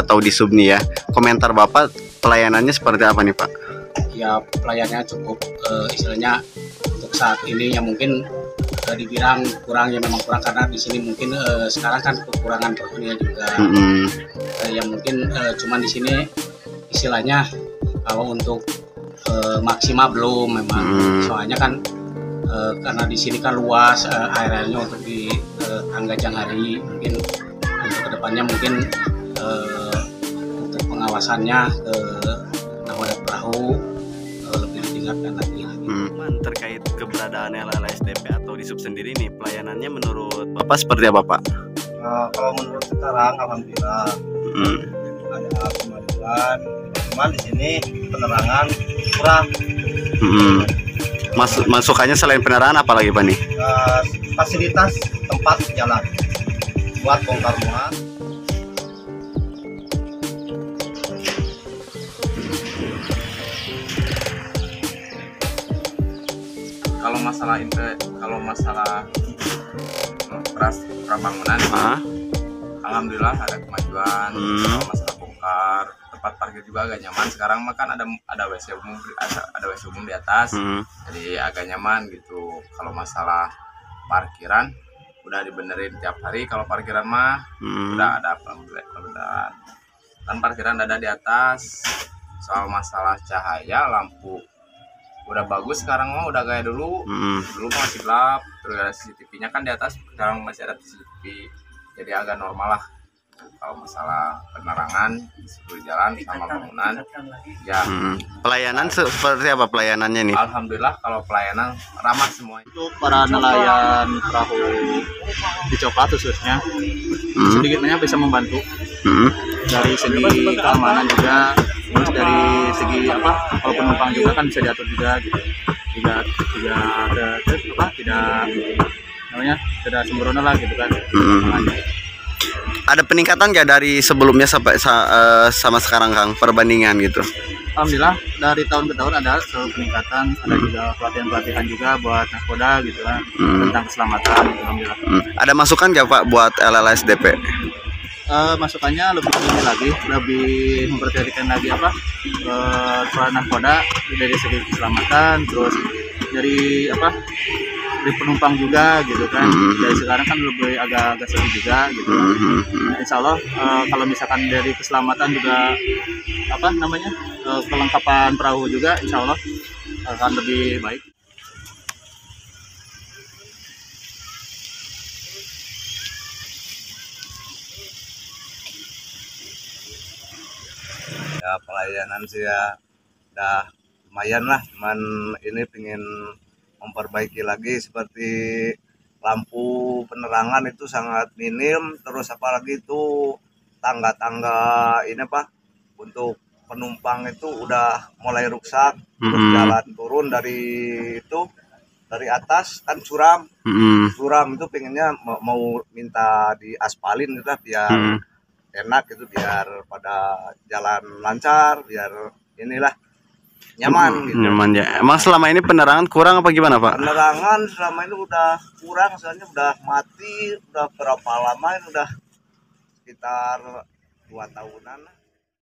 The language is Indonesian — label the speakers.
Speaker 1: atau di sub nih ya. Komentar Bapak pelayanannya seperti apa nih Pak?
Speaker 2: ya pelayannya cukup eh, istilahnya untuk saat ini yang mungkin eh, dibilang kurang ya memang kurang karena di sini mungkin eh, sekarang kan kekurangan personil juga
Speaker 1: Mm-mm.
Speaker 2: Eh, yang mungkin eh, cuman di sini istilahnya kalau untuk eh, maksimal belum memang
Speaker 1: Hmm.
Speaker 2: soalnya kan eh, karena di sini kan luas areanya untuk di eh, Tangga Janghari mungkin untuk ke depannya mungkin untuk pengawasannya ke nahoda perahu eh, lebih ditingkatkan lagi
Speaker 1: Hmm. Terkait keberadaan LLSDP atau di sub sendiri nih, pelayanannya menurut Bapak seperti apa Pak?
Speaker 3: Nah, kalau menurut sekarang alhamdulillah
Speaker 1: Hmm.
Speaker 3: ada kemajuan cuman di sini penerangan kurang
Speaker 1: Hmm. Masuk masukannya selain penerangan apa lagi Pak nih?
Speaker 3: Eh, fasilitas tempat jalan buat bongkar muat
Speaker 4: masalah inte kalau masalah pras prabangunan
Speaker 1: Ah,
Speaker 4: alhamdulillah ada kemajuan
Speaker 1: Hmm.
Speaker 4: kalau masalah bongkar tempat parkir juga agak nyaman sekarang mah kan ada ada WC umum ada, ada WC umum di atas
Speaker 1: hmm.
Speaker 4: jadi agak nyaman gitu kalau masalah parkiran udah dibenerin tiap hari kalau parkiran mah
Speaker 1: Hmm.
Speaker 4: udah ada alhamdulillah kan parkiran ada di atas soal masalah cahaya lampu udah bagus sekarang mah udah kayak dulu
Speaker 1: Hmm.
Speaker 4: dulu masih gelap terus ada CCTV-nya kan di atas sekarang masih ada CCTV jadi agak normal lah kalau masalah penerangan di seluruh jalan sama bangunan ya
Speaker 1: Hmm. Pelayanan seperti apa pelayanannya nih?
Speaker 4: alhamdulillah kalau pelayanan ramah semua
Speaker 5: untuk para nelayan perahu di coklat khususnya
Speaker 1: Hmm.
Speaker 5: sedikit banyak bisa membantu
Speaker 1: Hmm.
Speaker 5: Dari segi keamanan juga terus dari segi apa kalau penumpang juga kan bisa diatur juga gitu tidak tidak ada terus apa tidak namanya tidak sembrono lah gitu kan
Speaker 1: Hmm. Ada peningkatan nggak dari sebelumnya sampai sa- eh, sama sekarang Kang perbandingan gitu?
Speaker 5: alhamdulillah dari tahun ke tahun ada selalu peningkatan ada juga pelatihan pelatihan juga buat nakoda gitu kan
Speaker 1: Hmm.
Speaker 5: tentang keselamatan gitu, alhamdulillah
Speaker 1: Hmm. Ada masukan nggak Pak buat LLSDP?
Speaker 5: Eh, masukannya lebih ini lagi lebih memperhatikan lagi apa eh peran nakoda dari segi keselamatan terus dari apa dari penumpang juga gitu kan
Speaker 1: Mhm.
Speaker 5: dari sekarang kan lebih agak agak seru juga gitu kan.
Speaker 1: Hmm.
Speaker 5: Nah, insya Allah eh, kalau misalkan dari keselamatan juga apa namanya eh, kelengkapan perahu juga insya Allah akan lebih baik
Speaker 3: ya pelayanan sih ya udah lumayan lah cuman ini pengen memperbaiki lagi seperti lampu penerangan itu sangat minim terus apalagi itu tangga-tangga ini apa untuk penumpang itu udah mulai rusak terus
Speaker 1: Hmm.
Speaker 3: jalan turun dari itu dari atas kan suram
Speaker 1: Hmm.
Speaker 3: suram itu pengennya mau, mau minta di aspalin gitu lah biar
Speaker 1: Hmm.
Speaker 3: Enak gitu biar pada jalan lancar biar inilah nyaman gitu
Speaker 1: Nyaman ya. Emang selama ini penerangan kurang apa gimana Pak?
Speaker 3: penerangan selama ini udah kurang soalnya udah mati udah berapa lama ini udah sekitar dua tahunan lah.